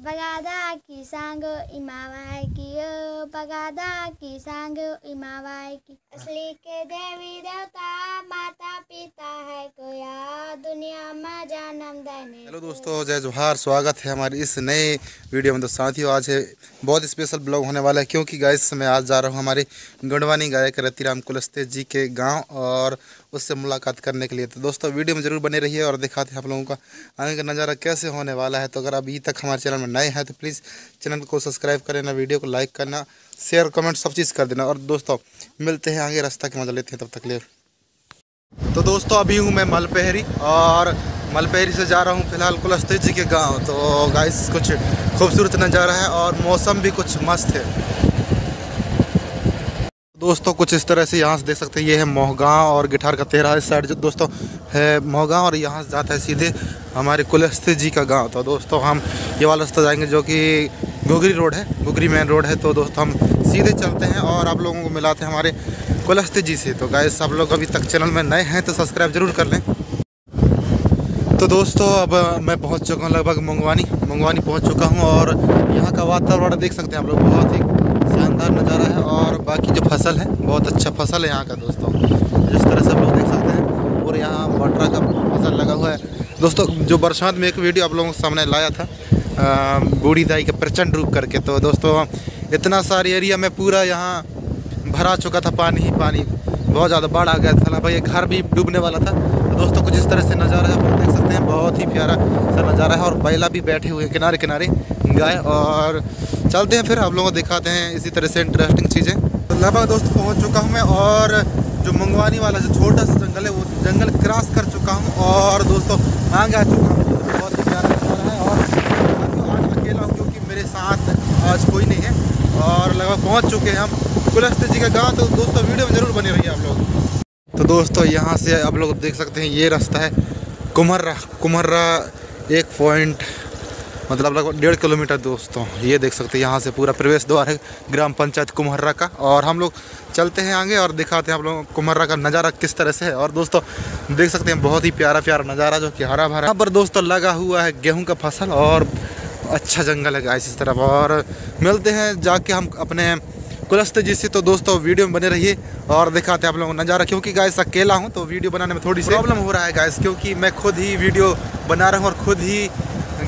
Bagada ki sango imawai ki ओ बगादा की सांग इमावाई की असली के देवी देवता माता पिता है कोया दुनिया हेलो दोस्तों, जय जोहार। स्वागत है हमारे इस नए वीडियो में। तो साथियों, आज है बहुत स्पेशल ब्लॉग होने वाला है क्योंकि गाइस मैं आज जा रहा हूँ हमारे गुंडवानी गायक रतिराम कुलस्ते जी के गाँव और उससे मुलाकात करने के लिए। तो दोस्तों, वीडियो में ज़रूर बने रहिए और दिखाते हैं आप लोगों का आगे का नज़ारा कैसे होने वाला है। तो अगर अभी तक हमारे चैनल में नए हैं तो प्लीज़ चैनल को सब्सक्राइब कर लेना वीडियो को लाइक करना शेयर कमेंट सब चीज़ कर देना। और दोस्तों, मिलते हैं आगे, रास्ता के मज़ा लेते हैं, तब तक ले। तो दोस्तों, अभी हूँ मैं मलपहरी और मलपहरी से जा रहा हूँ फ़िलहाल कुलस्ते जी के गाँव। तो गाइस कुछ खूबसूरत नज़ारा है और मौसम भी कुछ मस्त है। दोस्तों, कुछ इस तरह से यहाँ से देख सकते हैं, ये है मोहगांव और गिठार का तेरह इस साइड जो दोस्तों है मोहगांव और यहाँ से जाता है सीधे हमारे कुलस्ते जी का गाँव। तो दोस्तों, हम ये वाला रास्ता जाएँगे जो कि गुगरी रोड है गुगरी मेन रोड है। तो दोस्तों, हम सीधे चलते हैं और आप लोगों को मिलाते हैं हमारे कुलस्ते जी से। तो गाइस आप लोग अभी तक चैनल में नए हैं तो सब्सक्राइब ज़रूर कर लें। तो दोस्तों, अब मैं पहुँच चुका हूँ लगभग मंगवानी मंगवानी पहुँच चुका हूँ और यहाँ का वातावरण देख सकते हैं आप लोग, बहुत ही शानदार नज़ारा है और बाकी जो फ़सल है, बहुत अच्छा फ़सल है यहाँ का दोस्तों। जिस तरह से आप लोग देख सकते हैं और यहाँ मटरा का फ़सल लगा हुआ है। दोस्तों, जो बरसात में एक वीडियो आप लोगों के सामने लाया था बूढ़ी दाई का प्रचंड रूप करके तो दोस्तों, इतना सारी एरिया में पूरा यहाँ भरा चुका था पानी ही पानी। बहुत ज़्यादा बाढ़ आ गया था भाई घर भी डूबने वाला था दोस्तों, कुछ इस तरह से नज़ारा है आप देख सकते हैं। बहुत ही प्यारा सा नज़ारा है और बैला भी बैठे हुए हैं किनारे किनारे गाय। और चलते हैं फिर, आप लोगों को दिखाते हैं इसी तरह से इंटरेस्टिंग चीज़ें। तो लगभग दोस्त, पहुँच चुका हूँ मैं और जो मंगवानी वाला जो छोटा सा जंगल है, वो जंगल क्रॉस कर चुका हूँ। और दोस्तों, आगे आ चुका हूँ। बहुत ही प्यारा नज़ारा है और आज अकेला हूँ, क्योंकि मेरे साथ आज कोई नहीं है। और लगभग पहुँच चुके हैं हम कुलस्ते जी का गाँव। तो दोस्तों, वीडियो में ज़रूर बने रहिए आप लोग। तो दोस्तों, यहाँ से आप लोग देख सकते हैं, ये रास्ता है कुमर्रा कुमर्रा एक पॉइंट मतलब लगभग डेढ़ किलोमीटर दोस्तों, ये देख सकते हैं, यहाँ से पूरा प्रवेश द्वार है ग्राम पंचायत कुम्हर्रा का। और हम लोग चलते हैं आगे और दिखाते हैं आप लोगों को कुम्हर्रा का नज़ारा किस तरह से है। और दोस्तों, देख सकते हैं, बहुत ही प्यारा प्यारा नज़ारा जो कि हरा भरा यहाँ पर दोस्तों लगा हुआ है गेहूँ का फ़सल और अच्छा जंगल है इस तरफ़। और मिलते हैं, जाके हम अपने कुलस्त जी से तो दोस्तों, वीडियो में बने रहिए और दिखाते हैं आप लोगों को नज़ारा। क्योंकि गाइस अकेला हूँ तो वीडियो बनाने में थोड़ी सी प्रॉब्लम हो रहा है गाइस क्योंकि मैं खुद ही वीडियो बना रहा हूँ और खुद ही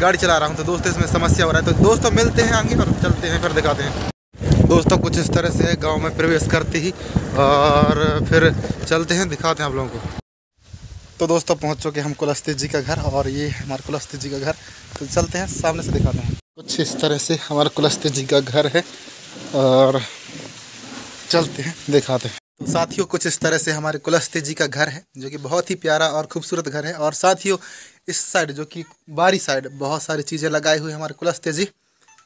गाड़ी चला रहा हूँ। तो दोस्तों, इसमें समस्या हो रहा है। तो दोस्तों, मिलते हैं आगे और चलते हैं, फिर दिखाते हैं। दोस्तों, कुछ इस तरह से गाँव में प्रवेश करते ही और फिर चलते हैं, दिखाते हैं आप लोगों को। तो दोस्तों, पहुँच चुके हम कुलस्ती जी का घर और ये हमारे कुलस्ती जी का घर। तो चलते हैं, सामने से दिखाते हैं। कुछ इस तरह से हमारे कुलस्ती जी का घर है और चलते हैं, दिखाते हैं। तो साथियों, कुछ इस तरह से हमारे कुलस्ते जी का घर है, जो कि बहुत ही प्यारा और खूबसूरत घर है। और साथियों, इस साइड जो कि बारी साइड, बहुत सारी चीज़ें लगाई हुई हमारे कुलस्ते जी।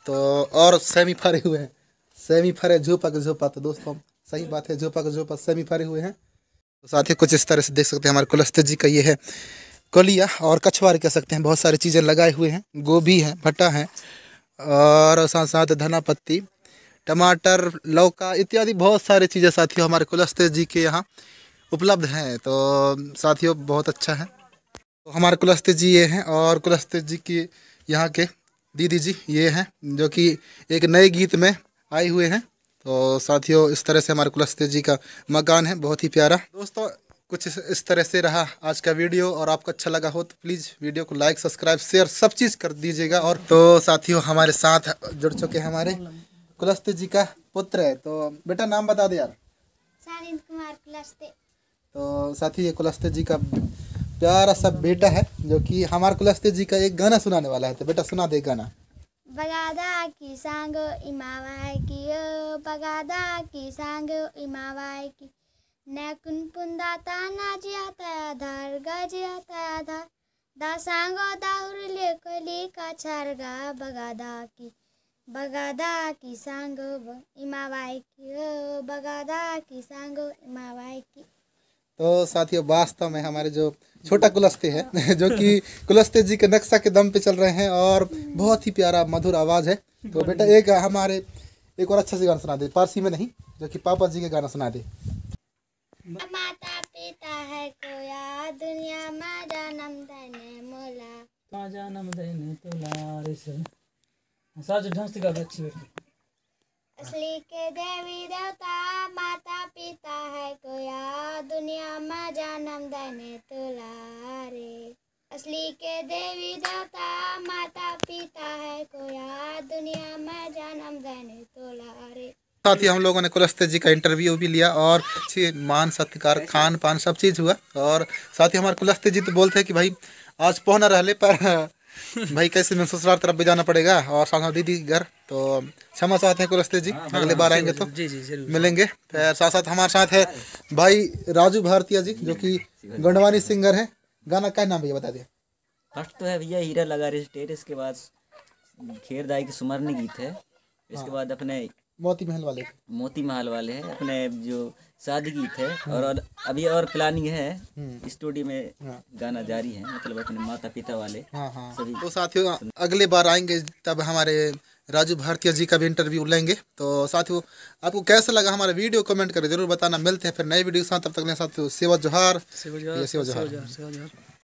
तो और सेमी फरे हुए हैं। सेमी फरे, झोपा के झोपा तो दोस्तों सही बात है, झोपा का झोपा सेमी फरे हुए हैं। तो साथियों, कुछ इस तरह से देख सकते हैं हमारे कुलस्ते जी का ये है कलिया और कछवार कह सकते हैं। बहुत सारी चीज़ें लगाए हुए हैं, गोभी है, भट्टा है, और साथ साथ धना पत्ती टमाटर लौका इत्यादि बहुत सारी चीज़ें साथियों हमारे कुलस्ते जी के यहाँ उपलब्ध हैं तो साथियों बहुत अच्छा है। तो हमारे कुलस्ते जी ये हैं और कुलस्ते जी की यहाँ के दीदी जी ये हैं जो कि एक नए गीत में आए हुए हैं। तो साथियों इस तरह से हमारे कुलस्ते जी का मकान है बहुत ही प्यारा। दोस्तों कुछ इस, तरह से रहा आज का वीडियो और आपको अच्छा लगा हो तो प्लीज़ वीडियो को लाइक सब्सक्राइब शेयर सब चीज़ कर दीजिएगा। और तो साथियों हमारे साथ जुड़ चुके हैं हमारे कुलस्ते जी का पुत्र है तो बेटा नाम बता दे यार। कुमार कुलस्ते तो साथी ये कुलस्ते जी का प्यारा सा बेटा है जो कि हमारे कुलस्ते जी का एक गाना सुनाने वाला है तो बेटा सुना दे गाना। बगादा की सांगो इमावाई की ओ बगादा की सांगो इमावाई की। नैकुन पुंदा ताना जियाता धार गा जियाता धा दा सांगो दाहुर ले कोली का चारगा बगादा की बगादा की सांगो इमावाई की ओ बगादा की सांगो इमावाई की। तो साथियों वास्तव में हमारे जो छोटा कुलस्ते है जो कि कुलस्ते जी के नक्शा के दम पे चल रहे हैं और बहुत ही प्यारा मधुर आवाज़ है। तो बेटा एक हमारे एक और अच्छा से गाना सुना दे पारसी में नहीं जो कि पापा जी के गाना सुना दे। माता पिता है कोया दुनिया में जन्म देने मोला। जन्म देने तुला साज ढंग से गा दो अच्छी बैठी असली के देवी देवता माता पिता है कोया। दुनिया में जन्म देने तुला रे असली के देवी देवता माता पिता है कोया। दुनिया में जन्म देने तुला रे साथ ही हम लोगों ने कुलस्ते जी का इंटरव्यू भी लिया और अच्छी मान सत्कार खान पान सब चीज़ हुआ। और साथ ही हमारे कुलस्ते जी तो बोलते हैं कि भाई आज पहुँचना रहले पर भाई कैसे मैं ससुराल तरफ़ भी जाना पड़ेगा और साथ साथ दीदी घर? तो क्षमा चाहते हैं कुलस्ते जी अगले बार आएँगे तो। जी जी ज़रूर। मिलेंगे। फिर साथ साथ हमारे साथ है भाई राजू भारतीय जी जो कि गंडवानी सिंगर है। गाना क्या नाम भैया बता दिया फ़र्स्ट तो है भैया हीरा लगा रिश्तेर इसके बाद खेरदाई की सुमरनी गीत है। इसके बाद अपने मोती महल वाले। मोती महल वाले हैं अपने जो शादी गीत है और, और अभी और प्लानिंग है स्टूडियो में हाँ। गाना जारी है मतलब अपने माता पिता वाले हाँ हाँ। सभी। तो साथियों अगले बार आएँगे तब हमारे राजू भारतीय जी का भी इंटरव्यू लेंगे। तो साथियों आपको कैसा लगा हमारा वीडियो कमेंट करें ज़रूर बताना। मिलते हैं फिर नए वीडियो के साथ। तब तक साथियों सेवा जोहार। सेवा जोहार ये सेवा जोहार सेवा जोहार।